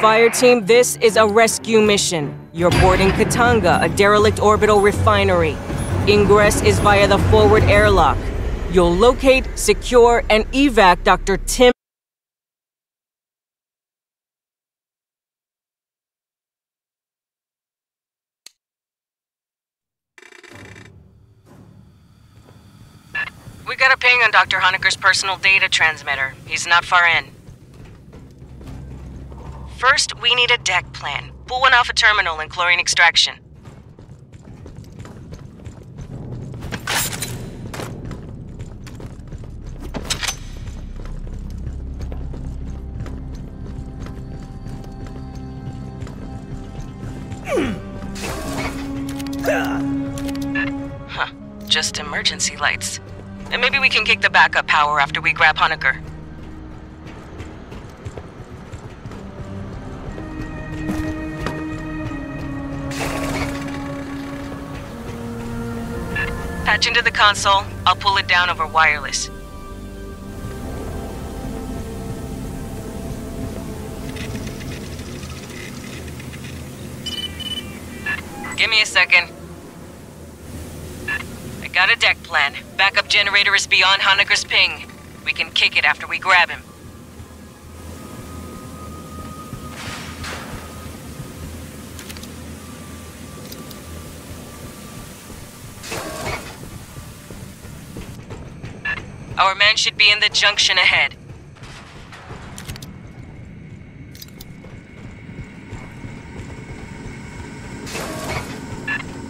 Fire team, this is a rescue mission. You're boarding Katanga, a derelict orbital refinery. Ingress is via the forward airlock. You'll locate, secure, and evac Dr. Tim. We got a ping on Dr. Hoenikker's personal data transmitter. He's not far in. First, we need a deck plan. Pull one off a terminal and chlorine extraction. Huh. Just emergency lights. And maybe we can kick the backup power after we grab Hoenikker. Patch into the console. I'll pull it down over wireless. Give me a second. I got a deck plan. Backup generator is beyond Hoenikker's ping. We can kick it after we grab him. Our man should be in the junction ahead.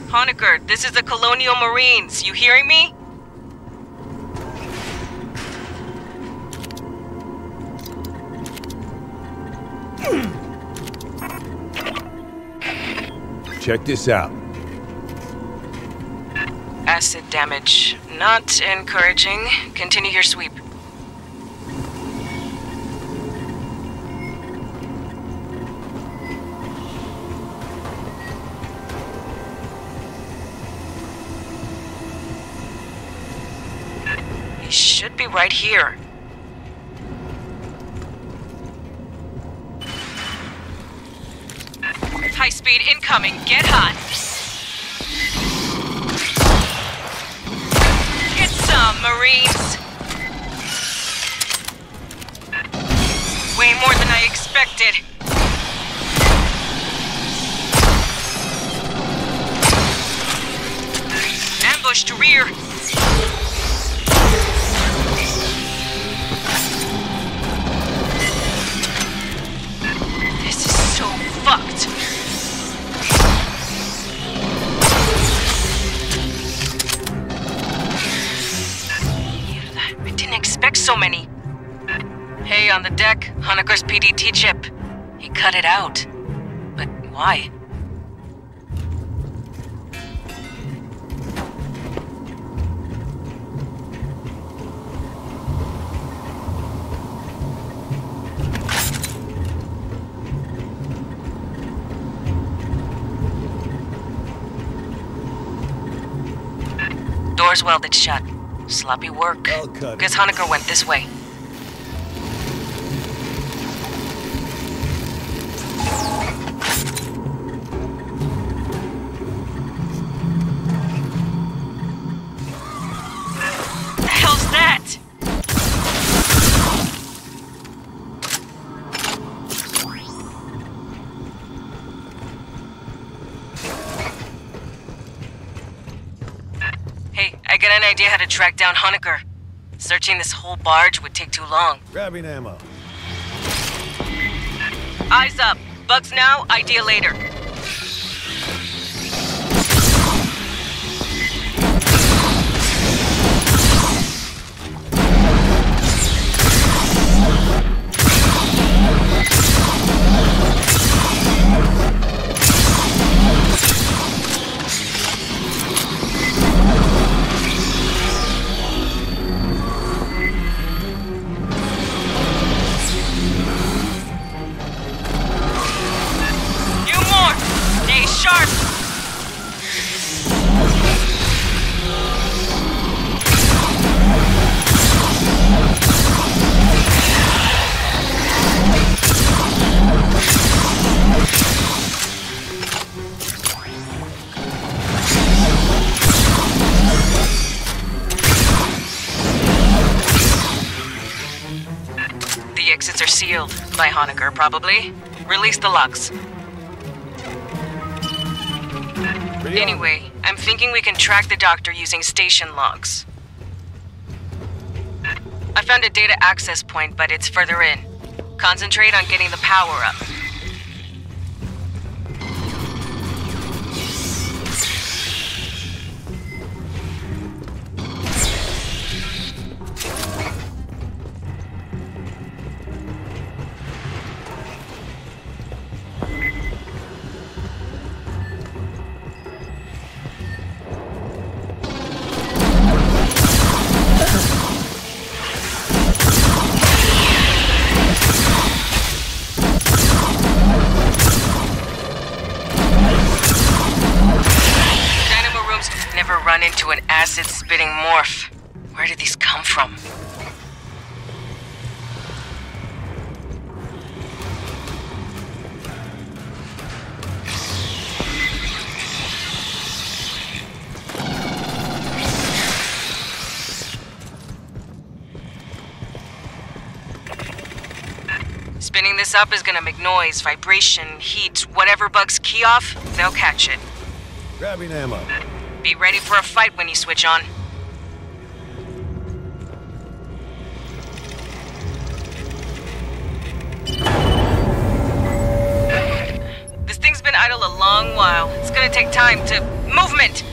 Hoenikker, this is the Colonial Marines. You hearing me? Check this out. Damage. Not encouraging. Continue your sweep. He should be right here. High speed incoming. Get hot. Marines. Way more than I expected. Ambushed rear. On the deck, Hoenikker's PDT chip. He cut it out. But why? Door's welded shut. Sloppy work. Guess Hoenikker went this way. Got an idea how to track down Hoenikker. Searching this whole barge would take too long. Grabbing ammo. Eyes up. Bugs now, idea later. The exits are sealed. By Hoenikker, probably. Release the locks. Anyway, I'm thinking we can track the doctor using station logs. I found a data access point, but it's further in. Concentrate on getting the power up. Into an acid-spitting morph. Where did these come from? Spinning this up is gonna make noise, vibration, heat, whatever bugs key off, they'll catch it. Grabbing ammo. Be ready for a fight when you switch on. This thing's been idle a long while. It's gonna take time to. Movement!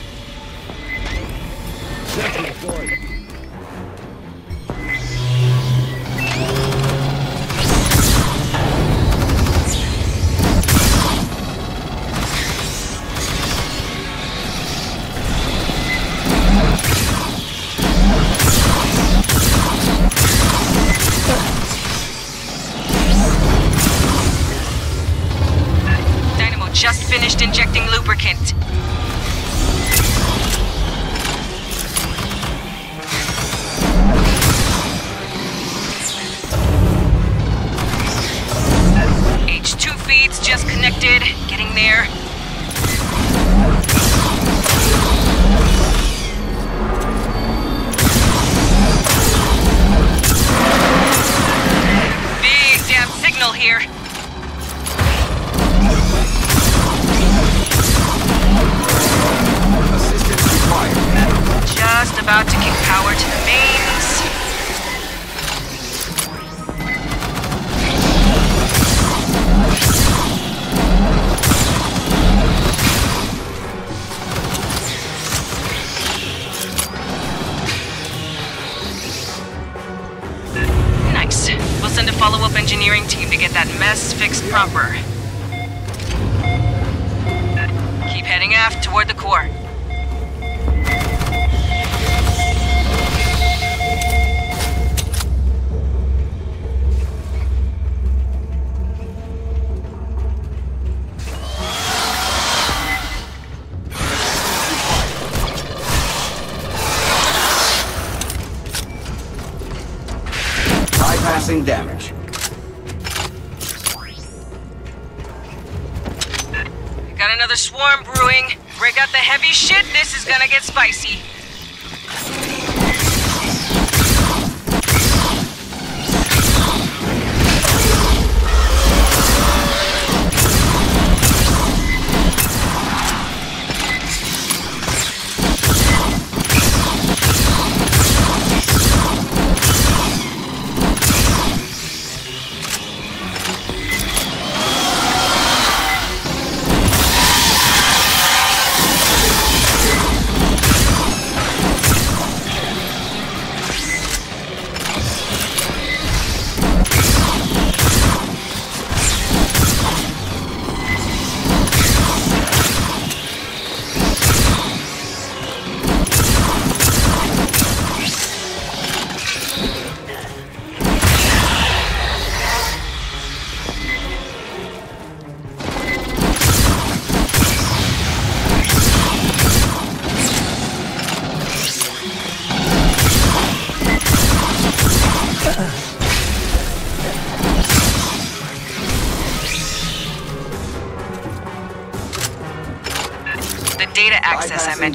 Just finished injecting lubricant. H2 feeds just connected. Getting there. Big damn signal here. Heavy shit, this is gonna get spicy.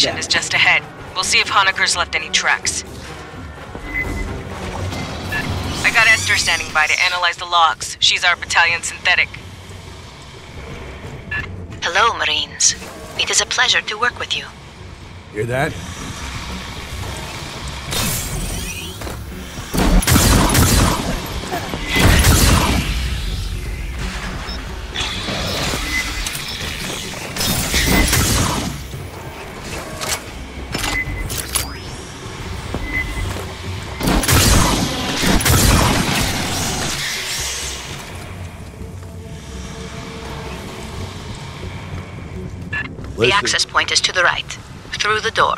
Access I Bypassing mentioned damage. is just ahead. We'll see if Hoenikker's left any tracks. I got Esther standing by to analyze the logs. She's our battalion synthetic. Hello, Marines. It is a pleasure to work with you. Hear that? The Listen. access point is to the right, through the door.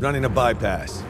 Running a bypass.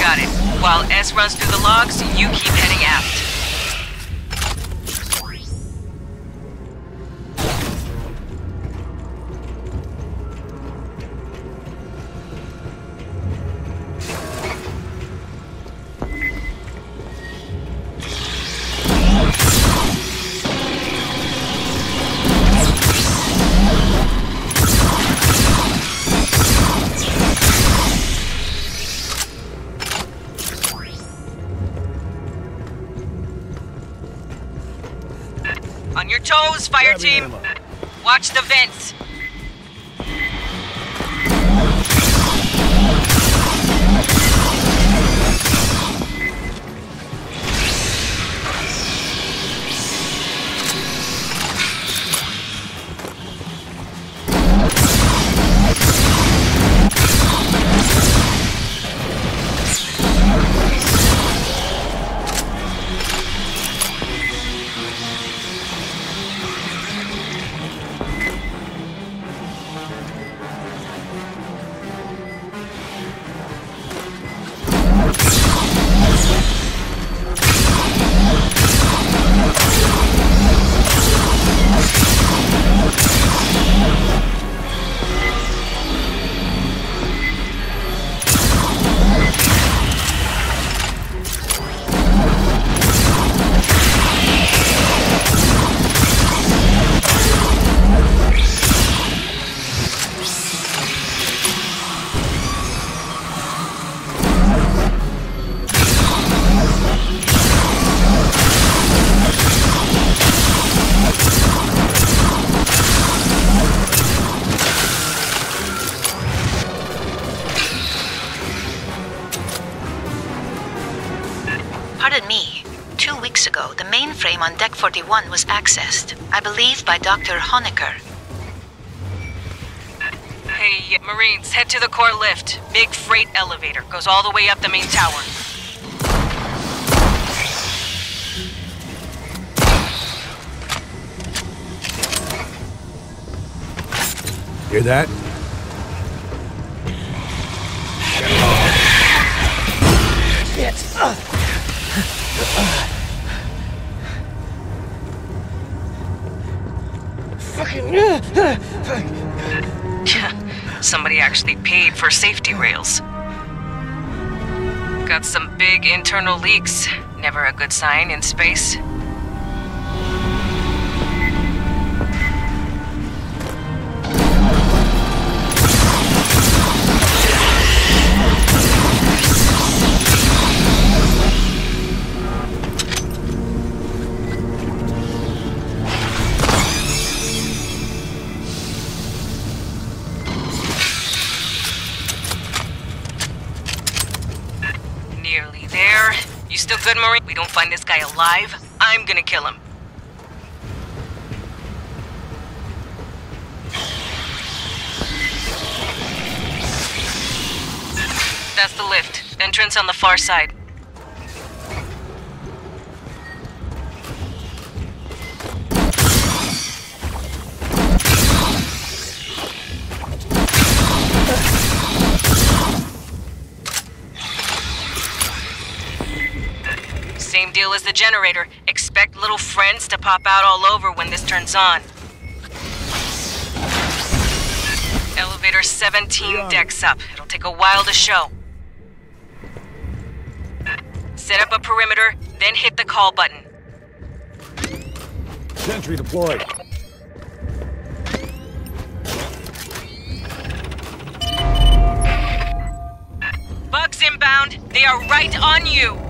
Got it. While S runs through the logs, you keep heading aft. Fire team. Watch the vents. 41 was accessed, I believe by Dr. Hoenikker. Hey, Marines, head to the core lift. Big freight elevator. Goes all the way up the main tower. Hear that? Somebody actually paid for safety rails. Got some big internal leaks. Never a good sign in space. find this guy alive, I'm gonna kill him. That's the lift. Entrance on the far side. The generator. Expect little friends to pop out all over when this turns on. Elevator 17 decks up. It'll take a while to show. Set up a perimeter, then hit the call button. Sentry deployed. Bugs inbound. They are right on you.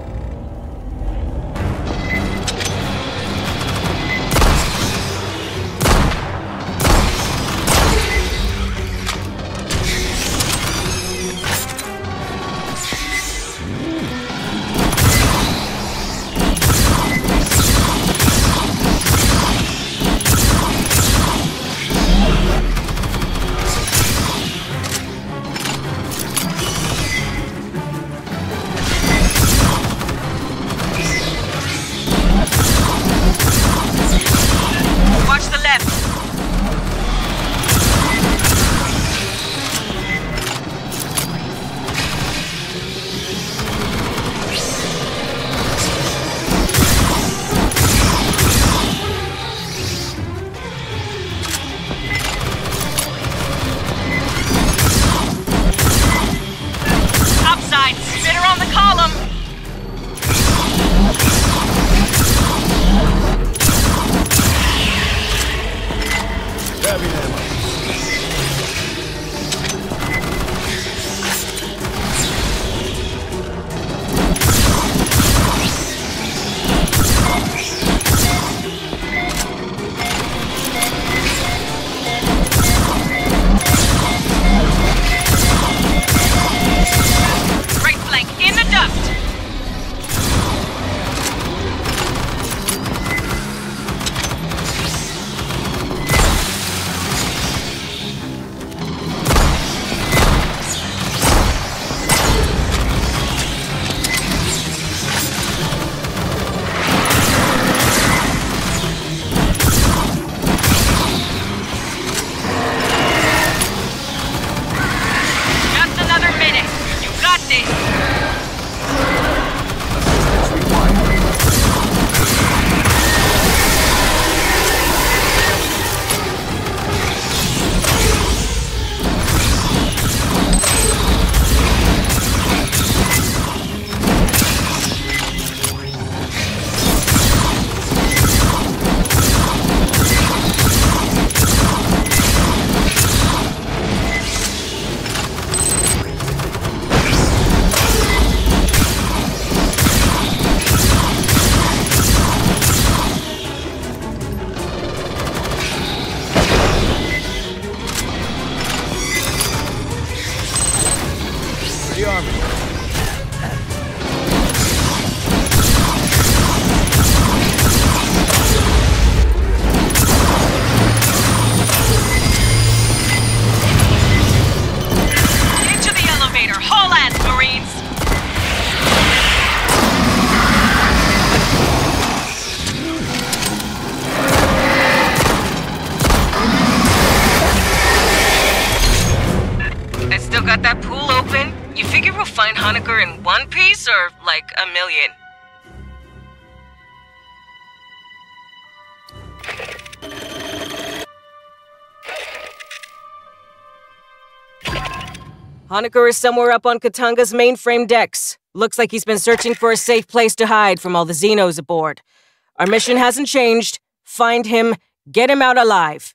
Like a million? Hoenikker is somewhere up on Katanga's mainframe decks. Looks like he's been searching for a safe place to hide from all the Xenos aboard. Our mission hasn't changed. Find him, get him out alive.